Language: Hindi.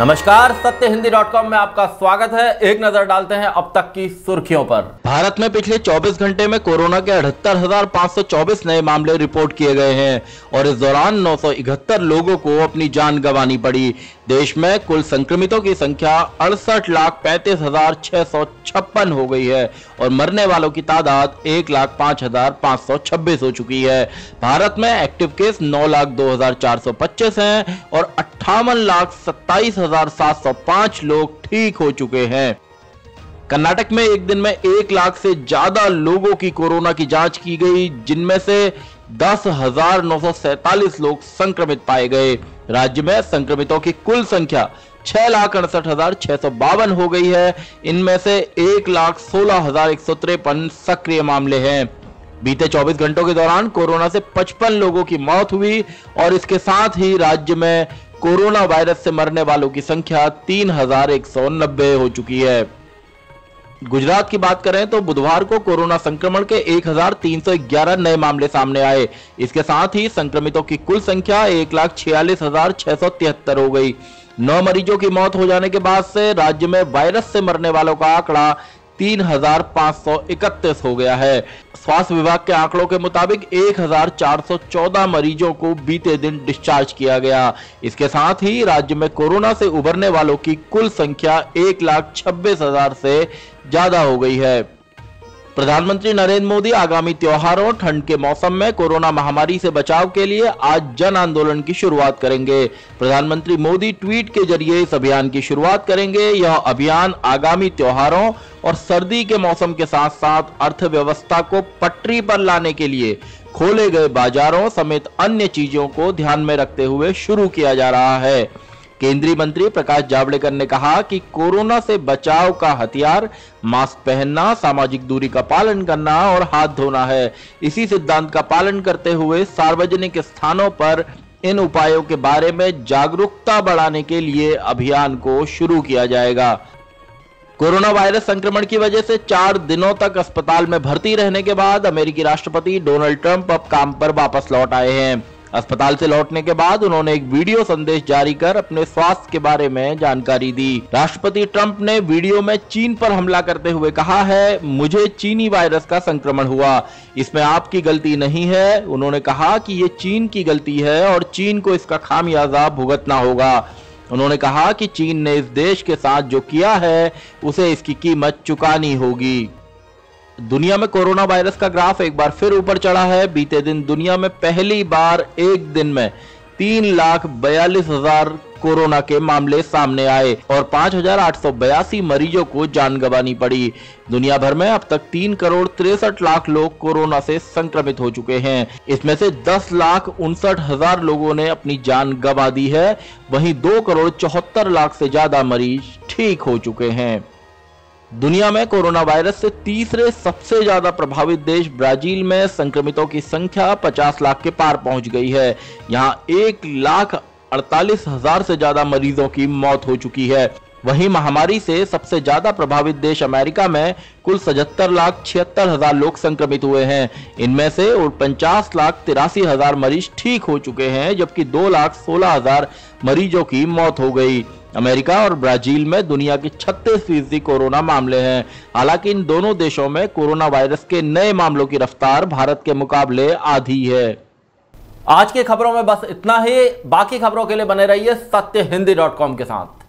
नमस्कार सत्य हिंदी डॉट कॉम में आपका स्वागत है। एक नज़र डालते हैं अब तक की सुर्खियों पर। भारत में पिछले 24 घंटे में कोरोना के अठहत्तर नए मामले रिपोर्ट किए गए हैं और इस दौरान नौ सौ इकहत्तर लोगों को अपनी जान गंवानी पड़ी। देश में कुल संक्रमितों की संख्या अड़सठ लाख पैंतीस हज़ार छह सौ छप्पन हो गई है और मरने वालों की तादाद एक लाख पाँच हज़ार पाँच सौ छब्बीस हो चुकी है। भारत में एक्टिव केस नौ लाख दो हज़ार चार सौ पच्चीस है और अट्ठावन लाख सत्ताईस हज़ार सात सौ पाँच लोग ठीक हो चुके हैं। कर्नाटक में एक दिन में एक लाख से ज़्यादा लोगों की कोरोना की जाँच की गई, जिनमें से दस हज़ार नौ सौ सैतालीस लोग संक्रमित पाए गए। राज्य में संक्रमितों की कुल संख्या छह लाख अड़सठ हज़ार छह सौ बावन हो गई है। इनमें से एक लाख सोलह हज़ार एक सौ तिरपन सक्रिय मामले हैं। बीते 24 घंटों के दौरान कोरोना से 55 लोगों की मौत हुई और इसके साथ ही राज्य में कोरोना वायरस से मरने वालों की संख्या तीन हज़ार एक सौ नब्बे हो चुकी है। गुजरात की बात करें तो बुधवार को कोरोना संक्रमण के 1311 नए मामले सामने आए। इसके साथ ही संक्रमितों की कुल संख्या एक लाख छियालीस हज़ार छह सौ तिहत्तर हो गई। नौ मरीजों की मौत हो जाने के बाद से राज्य में वायरस से मरने वालों का आंकड़ा तीन हज़ार पाँच सौ इकतीस हो गया है। स्वास्थ्य विभाग के आंकड़ों के मुताबिक 1414 मरीजों को बीते दिन डिस्चार्ज किया गया। इसके साथ ही राज्य में कोरोना से उभरने वालों की कुल संख्या एक लाख छब्बीस हज़ार से ज़्यादा हो गई है। प्रधानमंत्री नरेंद्र मोदी आगामी त्योहारों, ठंड के मौसम में कोरोना महामारी से बचाव के लिए आज जन आंदोलन की शुरुआत करेंगे। प्रधानमंत्री मोदी ट्वीट के ज़रिए इस अभियान की शुरुआत करेंगे। यह अभियान आगामी त्योहारों और सर्दी के मौसम के साथ साथ अर्थव्यवस्था को पटरी पर लाने के लिए खोले गए बाजारों समेत अन्य चीज़ों को ध्यान में रखते हुए शुरू किया जा रहा है। केंद्रीय मंत्री प्रकाश जावड़ेकर ने कहा कि कोरोना से बचाव का हथियार, मास्क पहनना, सामाजिक दूरी का पालन करना और हाथ धोना है। इसी सिद्धांत का पालन करते हुए सार्वजनिक स्थानों पर इन उपायों के बारे में जागरूकता बढ़ाने के लिए अभियान को शुरू किया जाएगा। कोरोना वायरस संक्रमण की वजह से चार दिनों तक अस्पताल में भर्ती रहने के बाद अमेरिकी राष्ट्रपति डोनाल्ड ट्रंप अब काम पर वापस लौट आए हैं। अस्पताल से लौटने के बाद उन्होंने एक वीडियो संदेश जारी कर अपने स्वास्थ्य के बारे में जानकारी दी। राष्ट्रपति ट्रंप ने वीडियो में चीन पर हमला करते हुए कहा है, मुझे चीनी वायरस का संक्रमण हुआ। इसमें आपकी गलती नहीं है। उन्होंने कहा कि ये चीन की गलती है और चीन को इसका खामियाजा भुगतना होगा। उन्होंने कहा कि चीन ने इस देश के साथ जो किया है, उसे इसकी कीमत चुकानी होगी। दुनिया में कोरोना वायरस का ग्राफ एक बार फिर ऊपर चढ़ा है। बीते दिन दुनिया में पहली बार एक दिन में तीन लाख बयालीस हज़ार कोरोना के मामले सामने आए और पाँच हज़ार आठ सौ बयासी मरीजों को जान गंवानी पड़ी। दुनिया भर में अब तक तीन करोड़ तिरसठ लाख लोग कोरोना से संक्रमित हो चुके हैं। इसमें से दस लाख उनसठ हज़ार लोगों ने अपनी जान गंवा दी है। वहीं दो करोड़ चौहत्तर लाख से ज़्यादा मरीज़ ठीक हो चुके हैं। दुनिया में कोरोना वायरस से तीसरे सबसे ज़्यादा प्रभावित देश ब्राज़ील में संक्रमितों की संख्या 50 लाख के पार पहुँच गई है। यहाँ एक लाख अड़तालीस हज़ार से ज़्यादा मरीजों की मौत हो चुकी है। वहीं महामारी से सबसे ज़्यादा प्रभावित देश अमेरिका में कुल सतहत्तर लाख छिहत्तर हज़ार लोग संक्रमित हुए हैं। इनमें से उनचास लाख तिरासी हज़ार मरीज़ ठीक हो चुके हैं, जबकि दो लाख सोलह हज़ार मरीजों की मौत हो गई। अमेरिका और ब्राज़ील में दुनिया के 36 फ़ीसदी कोरोना मामले हैं। हालाँकि इन दोनों देशों में कोरोना वायरस के नए मामलों की रफ्तार भारत के मुकाबले आधी है। आज की खबरों में बस इतना ही। बाकी खबरों के लिए बने रहिए सत्य हिंदी डॉट कॉम के साथ।